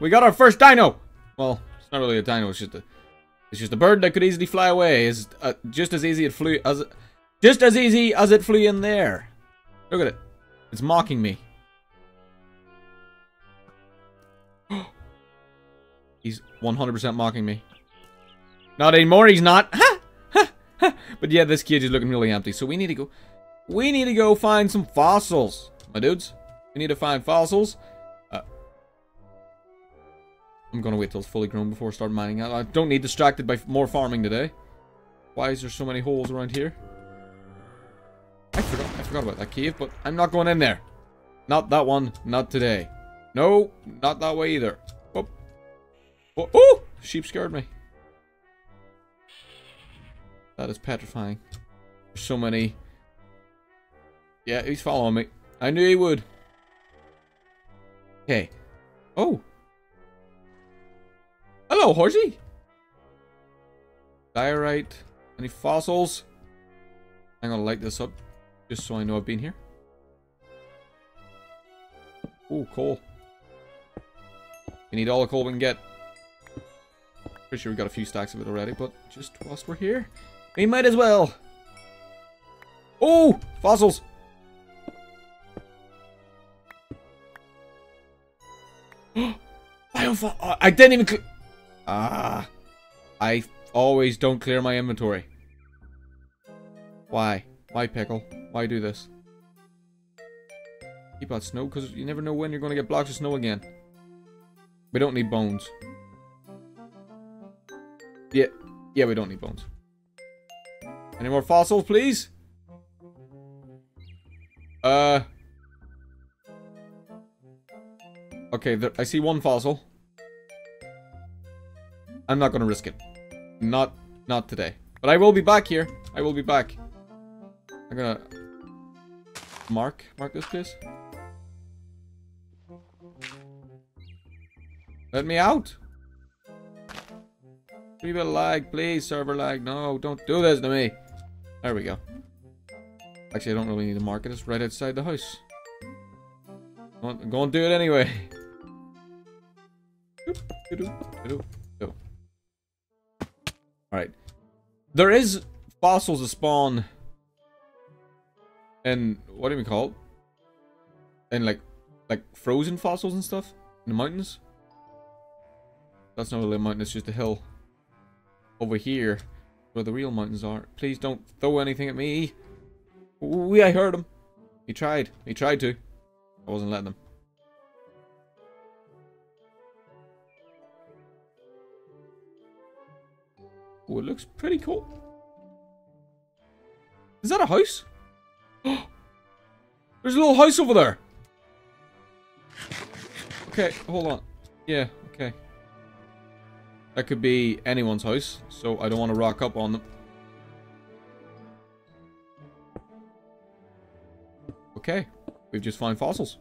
We got our first dino! Well, it's not really a dino, it's just a... It's just a bird that could easily fly away. It's uh, just as easy it flew as... Just as easy as it flew in there. Look at it. It's mocking me. he's 100% mocking me. Not anymore, he's not. but yeah, this cage is looking really empty. So we need to go... We need to go find some fossils. My dudes. We need to find fossils. I'm gonna wait till it's fully grown before I start mining. I don't need distracted by more farming today. Why is there so many holes around here? I forgot, I forgot about that cave, but I'm not going in there. Not that one, not today. No, not that way either. Oh, oh, oh! sheep scared me. That is petrifying. There's so many. Yeah, he's following me. I knew he would. Okay. Oh. Hello, horsey. Diorite. Any fossils? I'm gonna light this up. Just so I know I've been here. Ooh, coal. We need all the coal we can get. Pretty sure we got a few stacks of it already, but just whilst we're here, we might as well. Oh, fossils. Biofo oh, I didn't even Ah. I always don't clear my inventory. Why? Why, Pickle? Why do this? Keep out snow, because you never know when you're going to get blocks of snow again. We don't need bones. Yeah, yeah, we don't need bones. Any more fossils, please? Uh... Okay, there, I see one fossil. I'm not gonna risk it. Not, not today. But I will be back here. I will be back. I'm gonna mark mark this place. Let me out. Three bit lag, please, server lag. No, don't do this to me. There we go. Actually, I don't really need to mark it. It's right outside the house. Go and do it anyway. Alright. There is fossils that spawn and what do we call it? And like like frozen fossils and stuff in the mountains. That's not really a mountain, it's just a hill. Over here, where the real mountains are. Please don't throw anything at me. We, I heard him. He tried. He tried to. I wasn't letting him. Oh, it looks pretty cool. Is that a house? There's a little house over there. Okay, hold on. Yeah, okay. That could be anyone's house, so I don't want to rock up on them. Okay, we've just found fossils.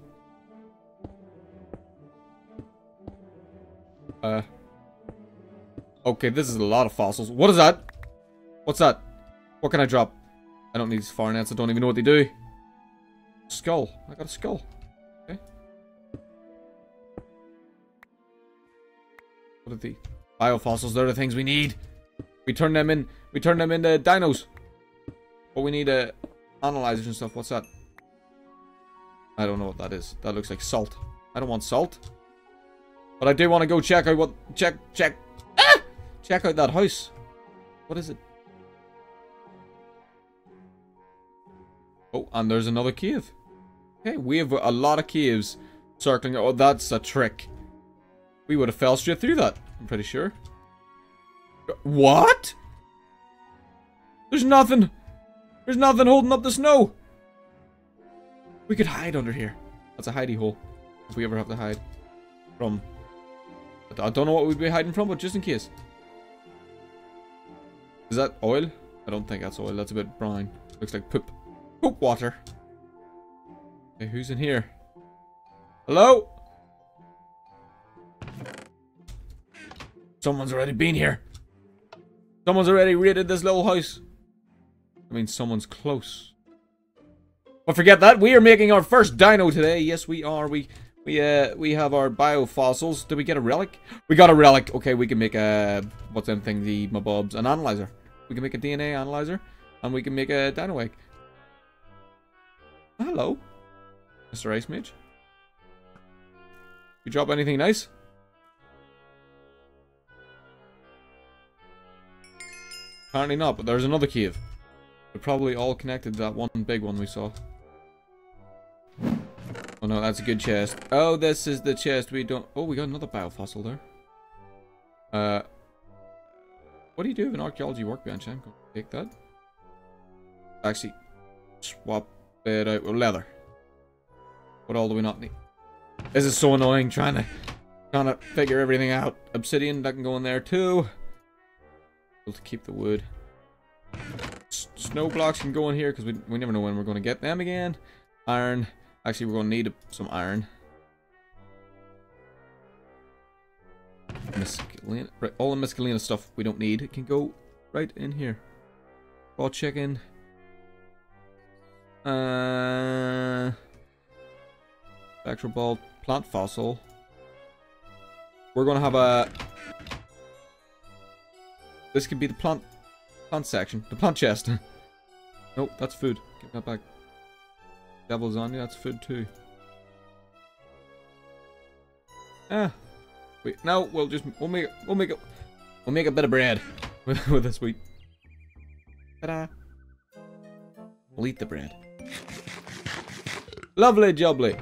Uh. Okay, this is a lot of fossils. What is that? What's that? What can I drop? I don't need these fire. I don't even know what they do. Skull. I got a skull. Okay. What are the biofossils? They're the things we need. We turn them in. We turn them into dinos. But we need uh, analyzers and stuff. What's that? I don't know what that is. That looks like salt. I don't want salt. But I do want to go check out what... Check, check... Check out that house. What is it? Oh, and there's another cave. Okay, we have a lot of caves circling. Oh, that's a trick. We would have fell straight through that, I'm pretty sure. What? There's nothing. There's nothing holding up the snow. We could hide under here. That's a hidey hole. If we ever have to hide from. I don't know what we'd be hiding from, but just in case. Is that oil? I don't think that's oil. That's a bit brown. Looks like poop. Poop water. Who's in here? Hello? Someone's already been here. Someone's already raided this little house. I mean, someone's close. But forget that. We are making our first dino today. Yes, we are. We We uh we have our biofossils. Did we get a relic? We got a relic. Okay, we can make a what's them thing? The mabobs an analyzer. We can make a DNA analyzer, and we can make a egg. Hello, Mr. Ice Mage. You drop anything nice? Apparently not, but there's another cave. They're probably all connected to that one big one we saw. Oh no, that's a good chest. Oh, this is the chest we don't... Oh, we got another biofossil there. Uh, What do you do with an archaeology workbench? I'm going to take that. Actually, swap it out with leather. What all do we not need? This is so annoying trying to trying to figure everything out. Obsidian that can go in there too. Able to keep the wood. S snow blocks can go in here because we we never know when we're going to get them again. Iron. Actually, we're going to need some iron. Right, all the mescalina stuff we don't need. Can go right in here. Raw chicken. Uh, Spectral ball, plant fossil. We're gonna have a. This could be the plant, plant section, the plant chest. nope, that's food. Get that back. Devil's on you. That's food too. Ah, wait. No, we'll just we'll make we'll make it we'll make a bit of bread with with this wheat. Ta-da! We'll eat the bread. Lovely jubbly.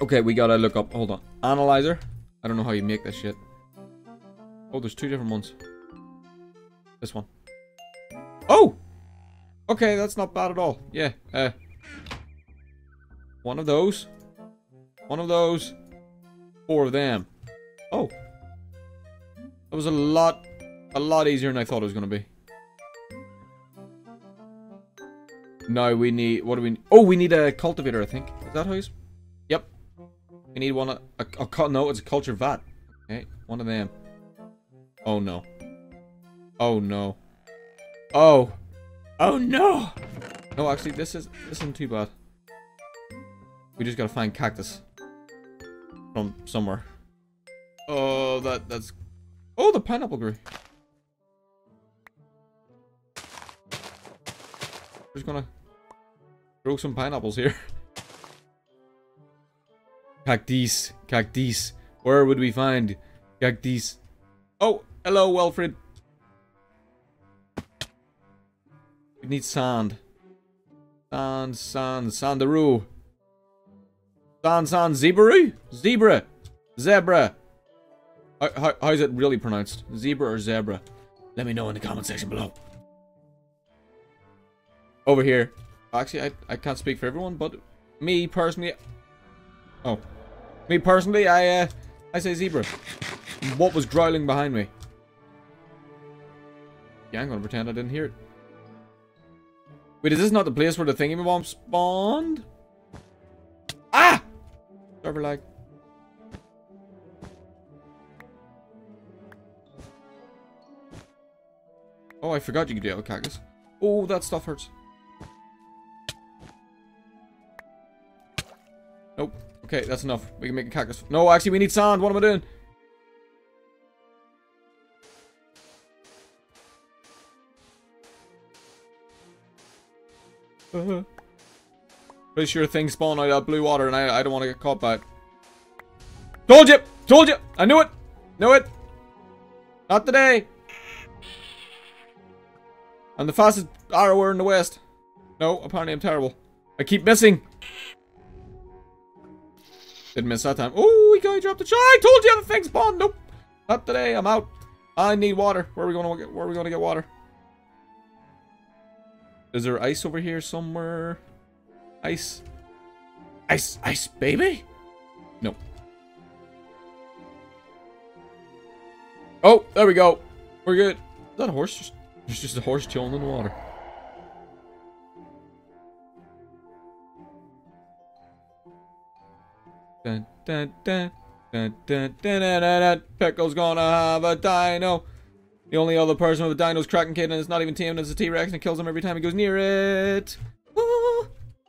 Okay, we gotta look up. Hold on. Analyzer. I don't know how you make this shit. Oh, there's two different ones. This one. Oh! Okay, that's not bad at all. Yeah, uh... One of those. One of those. Four of them. Oh. That was a lot... A lot easier than I thought it was gonna be. No, we need... What do we... Oh, we need a cultivator, I think. Is that how you... Yep. We need one... A, a, a, no, it's a culture vat. Okay, one of them. Oh, no. Oh, no. Oh. Oh, no! No, actually, this is... This isn't too bad. We just gotta find cactus. From somewhere. Oh, that... That's... Oh, the pineapple grew. Just gonna Grow some pineapples here. Cactus. Cactus. Where would we find cactus? Oh, hello, Wilfred. We need sand. Sand, sand, sandaroo. Sand, sand, zebra? Zebra. Zebra. How, how, how is it really pronounced? Zebra or zebra? Let me know in the comment section below. Over here. Actually, I, I can't speak for everyone, but me personally... Oh. Me personally, I, uh, I say zebra. What was growling behind me? Yeah, I'm gonna pretend I didn't hear it. Wait, is this not the place where the thingy bomb spawned? Lag. Oh, I forgot you could do cactus. Oh, that stuff hurts. Nope. Okay, that's enough. We can make a cactus. No, actually, we need sand. What am I doing? Sure things spawn out of blue water and I, I don't want to get caught by it. Told you! Told you! I knew it! Knew it! Not today! I'm the fastest arrower in the west. No, apparently I'm terrible. I keep missing. Didn't miss that time. Oh, we got dropped the shot. I told you the thing spawned. Nope. Not today. I'm out. I need water. Where are we gonna get where are we gonna get water? Is there ice over here somewhere? Ice. Ice, ice, baby? Nope. Oh, there we go. We're good. Is that a horse? Just, just a horse chilling in the water. Dun, dun, dun, dun, dun, dun, dun, dun, dun. Pickle's gonna have a dino. The only other person with a dino's Kraken Kid and it's not even tamed as a T-Rex and it kills him every time he goes near it.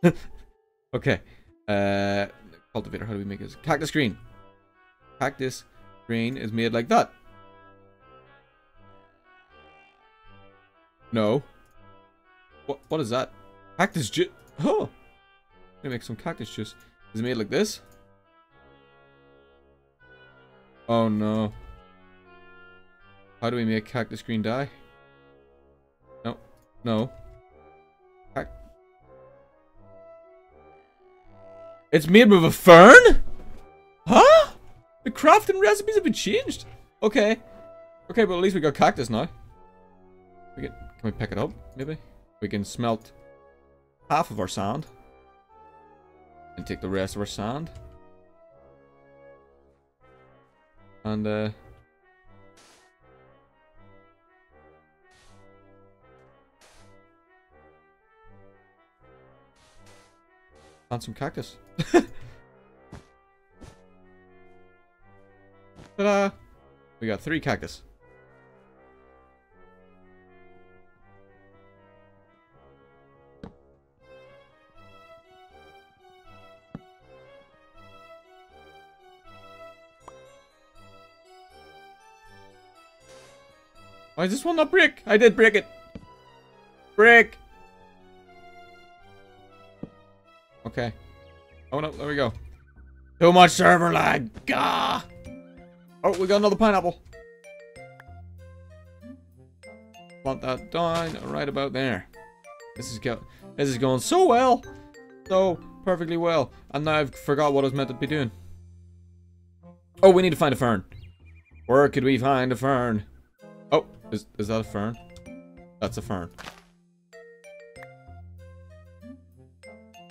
okay. Uh, cultivator. How do we make this? Cactus green. Cactus green is made like that. No. What? What is that? Cactus juice. Oh. I'm gonna make some cactus juice. Is it made like this? Oh no. How do we make cactus green dye? No. No. It's made with a fern? Huh? The crafting recipes have been changed. Okay. Okay, but at least we got cactus now. We can, can we pick it up, maybe? We can smelt half of our sand. And take the rest of our sand. And, uh... Plant some cactus. Ta-da! We got three cactus. Why is this one not brick? I did break it. Brick. Okay. Oh no, there we go. Too much server lag. Gah. Oh, we got another pineapple. Plant that down right about there. This is go this is going so well. So perfectly well. And now I've forgot what I was meant to be doing. Oh, we need to find a fern. Where could we find a fern? Oh, is, is that a fern? That's a fern.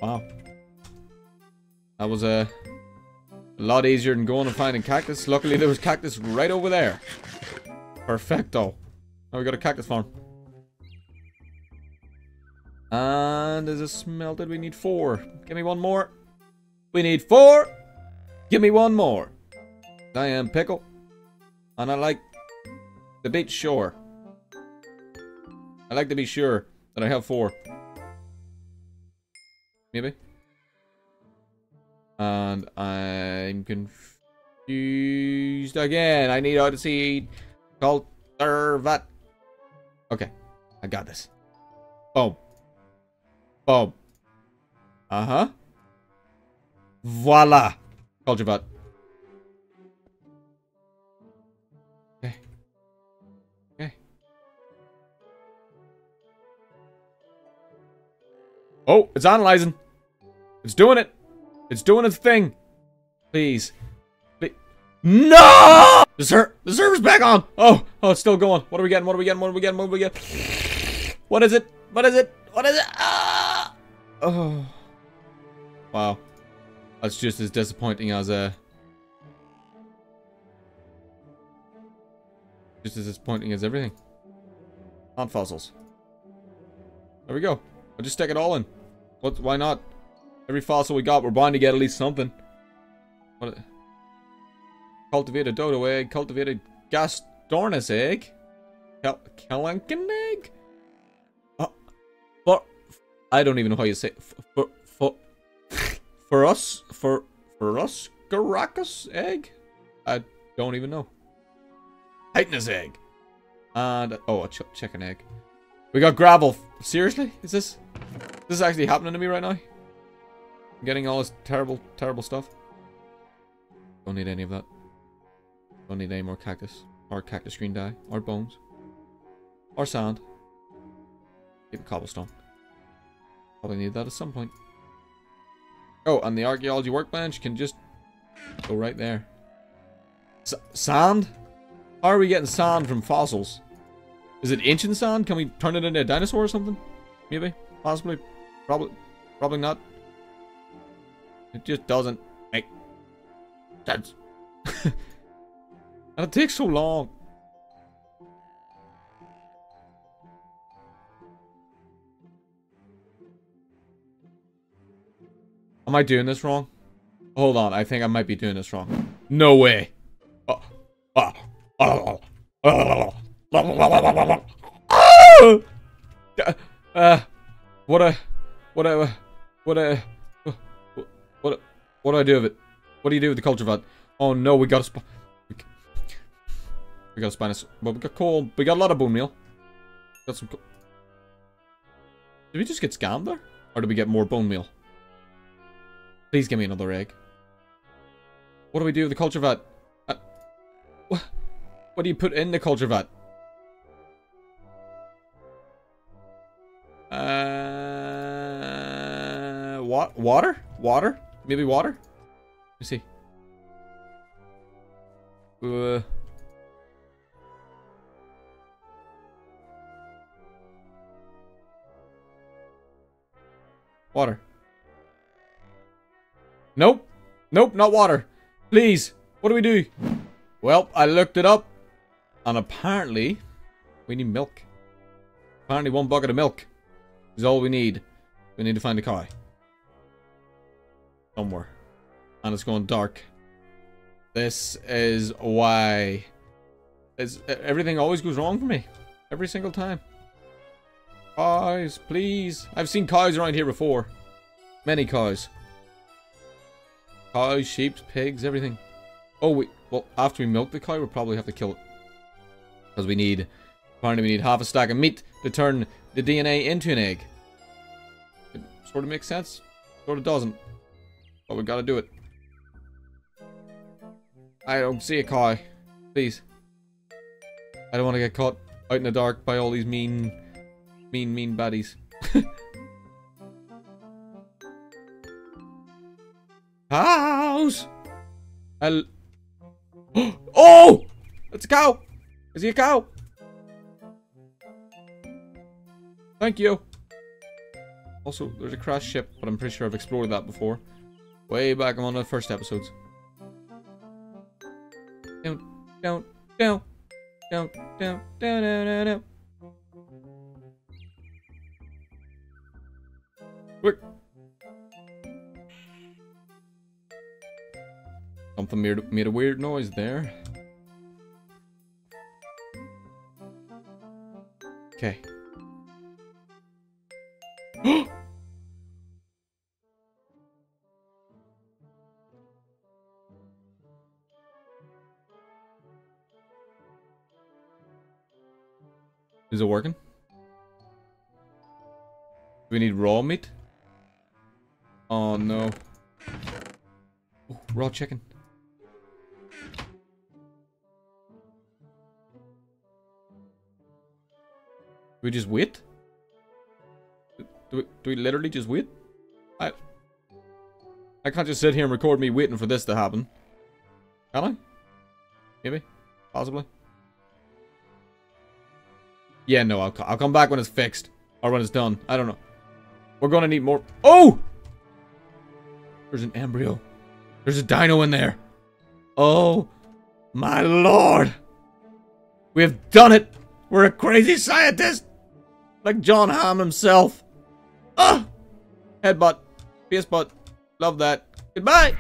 Wow. That was a, lot easier than going and finding cactus. Luckily, there was cactus right over there. Perfecto. Now we got a cactus farm. And is it smelted? We need four. Give me one more. We need four. Give me one more. I am Pickle. And I like to be sure. I like to be sure that I have four. Maybe. And I'm confused again. I need see cultivat. Okay. I got this. Boom. Boom. Uh-huh. Voila. Cultivat. Okay. Okay. Oh, it's analyzing. It's doing it. It's doing its thing. Please. Please. No! The, ser the server's back on. Oh, oh, it's still going. What are we getting? What are we getting? What are we getting? What are we getting? What is it? What is it? What is it? Ah! Oh. Wow. That's just as disappointing as. Uh, just as disappointing as everything. On fossils. There we go. I'll just stick it all in. What? Why not? Every fossil we got, we're bound to get at least something. What? Cultivated dodo egg, cultivated Gastornis egg, Kel Kelenken egg. Oh, for I don't even know how you say for for for us for for us Caracas egg. I don't even know. Titanis egg, and oh, a ch chicken egg. We got gravel. Seriously, is this this is actually happening to me right now? Getting all this terrible, terrible stuff. Don't need any of that. Don't need any more cactus. Or cactus green dye. Or bones. Or sand. Keep cobblestone. Probably need that at some point. Oh, and the archaeology workbench can just go right there. S sand? How are we getting sand from fossils? Is it ancient sand? Can we turn it into a dinosaur or something? Maybe? Possibly? Probably? Probably not. It just doesn't make sense. and it takes so long. Am I doing this wrong? Hold on, I think I might be doing this wrong. No way. Uh, uh, uh, uh, what a, what a, what a, what? Do I do with it? What do you do with the culture vat? Oh no, we got a sp- We got a spinus. But we got coal. We got a lot of bone meal. Got some. Did we just get scammed there? Or did we get more bone meal? Please give me another egg. What do we do with the culture vat? Uh, what? What do you put in the culture vat? Uh, what? Water? Water? Maybe water? Let me see. Uh, water. Nope. Nope, not water. Please. What do we do? Well, I looked it up. And apparently, we need milk. Apparently one bucket of milk is all we need. We need to find a cow. Somewhere. And it's going dark. This is why. It's, everything always goes wrong for me. Every single time. Cows, please. I've seen cows around here before. Many cows. Cows, sheep, pigs, everything. Oh, wait. Well, after we milk the cow, we'll probably have to kill it. Because we need... Apparently we need half a stack of meat to turn the DNA into an egg. It sort of makes sense. Sort of doesn't. But we gotta do it. I don't see a cow. Please. I don't want to get caught out in the dark by all these mean, mean, mean baddies. Cows! I'll... Oh! It's a cow! Is he a cow? Thank you. Also, there's a crash ship, but I'm pretty sure I've explored that before. Way back on the first episodes. Don't, don't, don't, down, down. don't. Quick! Something made, made a weird noise there. Okay. Is it working? Do we need raw meat? Oh no. Raw chicken. We just wait? Do we, do we literally just wait? I I can't just sit here and record me waiting for this to happen. Can I? Maybe? Possibly? Yeah, no, I'll, I'll come back when it's fixed. Or when it's done. I don't know. We're gonna need more- Oh! There's an embryo. There's a dino in there. Oh, my lord. We have done it. We're a crazy scientist. Like John Hammond himself. Ah! Headbutt. Face butt. Love that. Goodbye.